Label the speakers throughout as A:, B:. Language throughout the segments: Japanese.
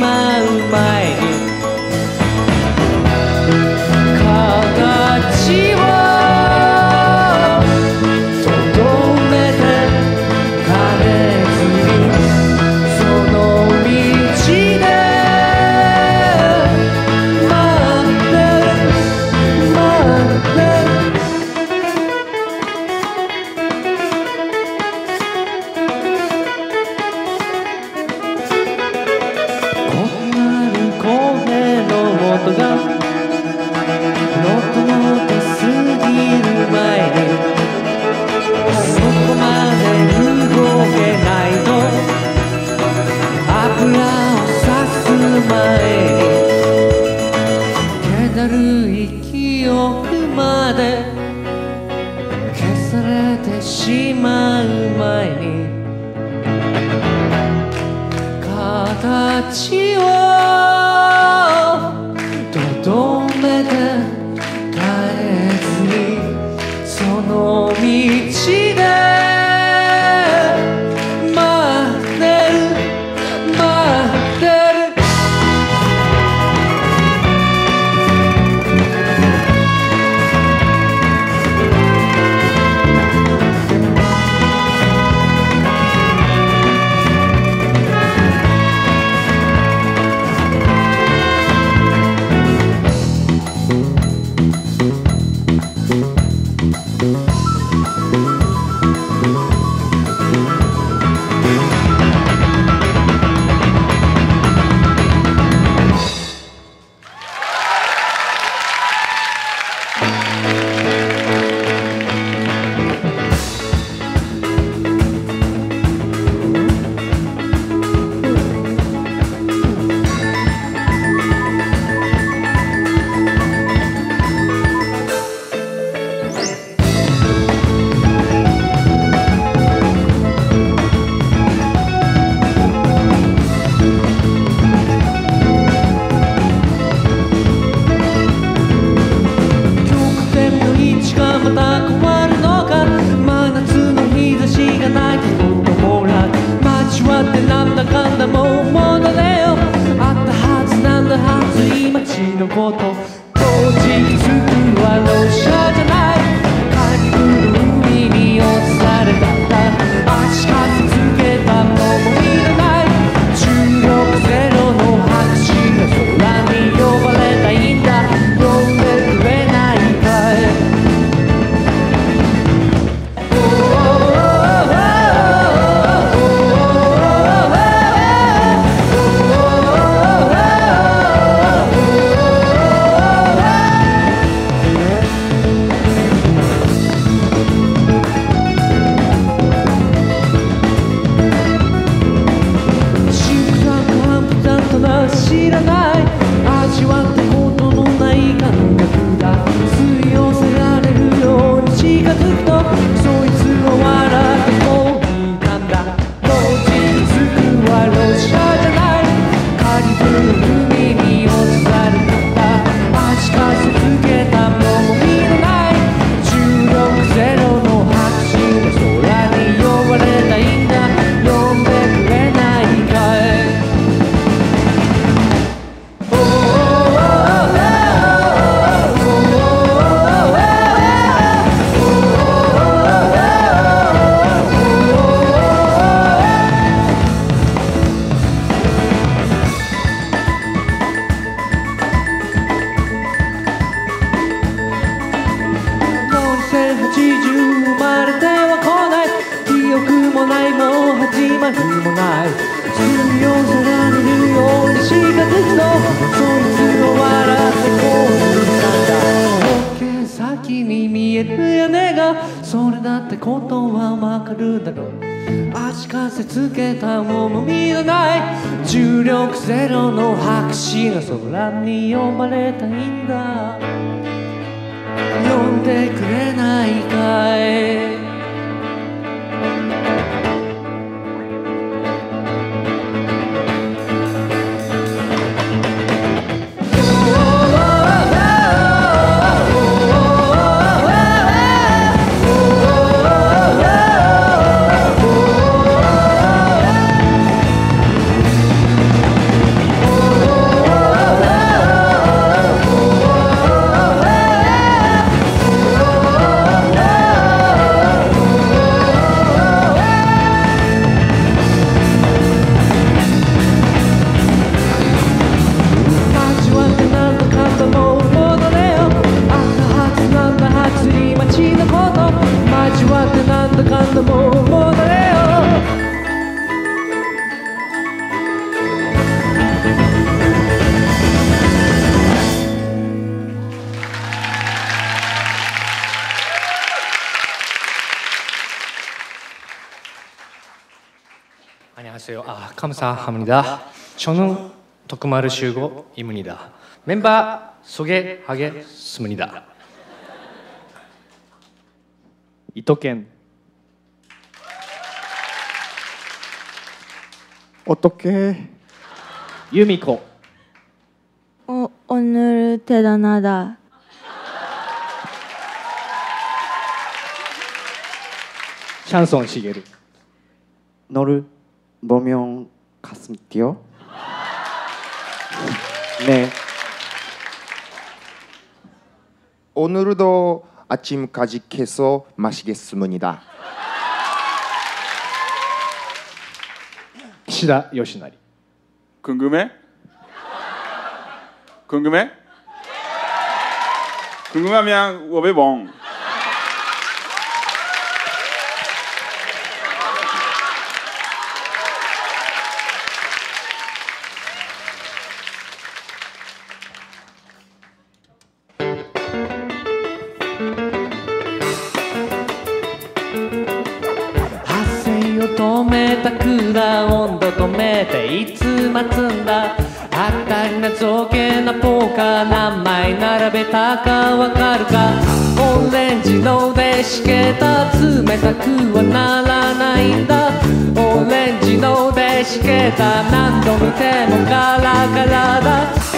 A: my こもっともっと過ぎる前にそこまでうごけないと油をさす前にけだるいきおくまでけされてしまう前にちをるやねがそれだってことはわかるだろう。足かせつけたももみのない重力ゼロの白紙が空に読まれたいんだ。呼んでくれないかい。안녕하세요. 아, 감사합니다. 저는 덕마을 슈고 이문이다. 멤버 소개하겠습니다. 이토켄
B: 어떻게
A: 유미코
C: 어, 오늘 대단하다.
A: šanson 시게루
B: 너를 보면 가슴 뛰어? 네
D: 오늘도 아침까지 계속 마시겠습니다.
A: 시다 요시나리
E: 궁금해? 궁금해? 궁금하면 我被
A: 温度止めていつ待つんだ？あったりな造形なポーカー何枚並べたかわかるか？オレンジのでしけた冷たくはならないんだ。オレンジのでしけた何度見てもガラガラだ。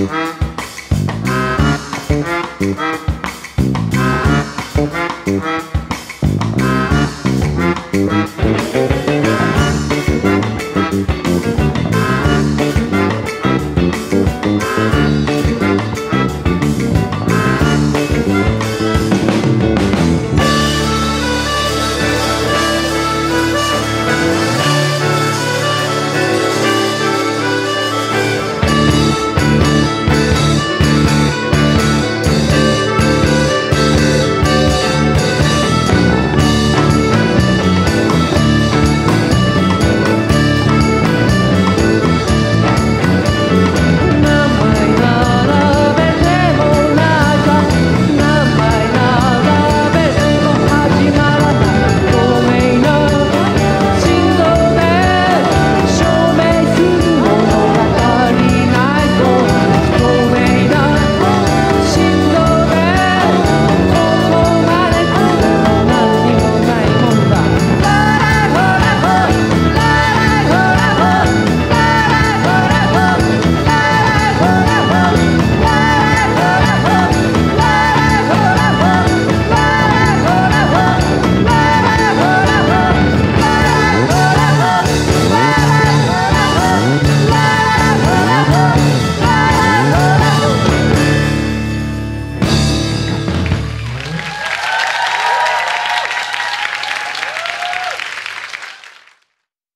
A: you.